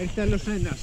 este es los sendas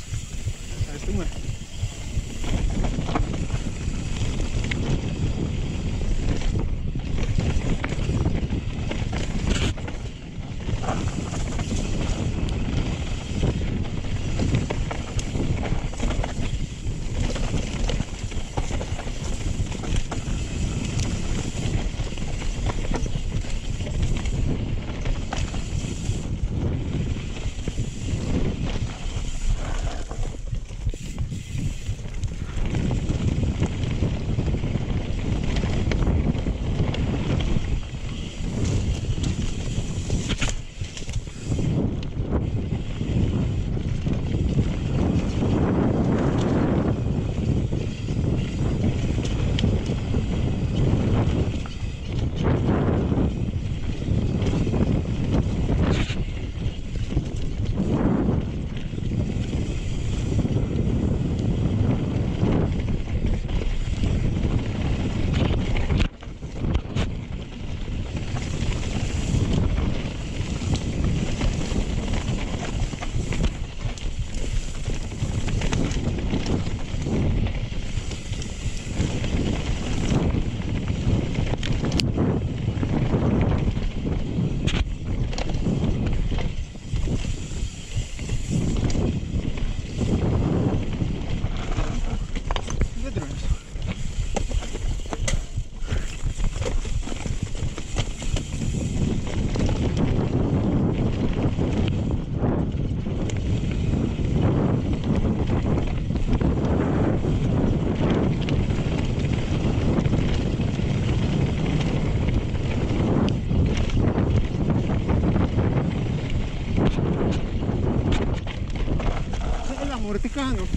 morticano.